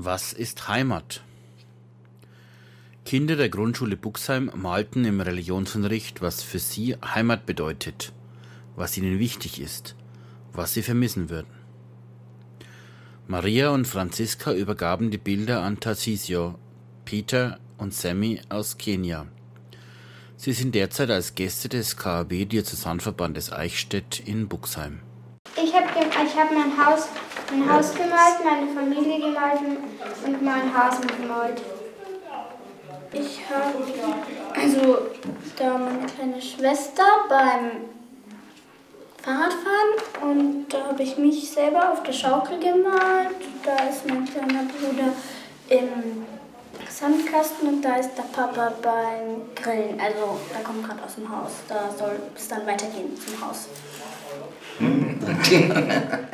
Was ist Heimat? Kinder der Grundschule Buxheim malten im Religionsunterricht, was für sie Heimat bedeutet, was ihnen wichtig ist, was sie vermissen würden. Maria und Franziska übergaben die Bilder an Tarcisio, Peter und Sammy aus Kenia. Sie sind derzeit als Gäste des KAB Diözesanverbandes Eichstätt in Buxheim. Ich habe hab mein, Haus, mein Haus gemalt, meine Familie gemalt und mein Haus gemalt. Ich habe also da meine kleine Schwester beim Fahrradfahren und da habe ich mich selber auf der Schaukel gemalt. Da ist mein kleiner Bruder im Sandkasten und da ist der Papa beim Grillen. Also, da kommt gerade aus dem Haus. Da soll es dann weitergehen zum Haus.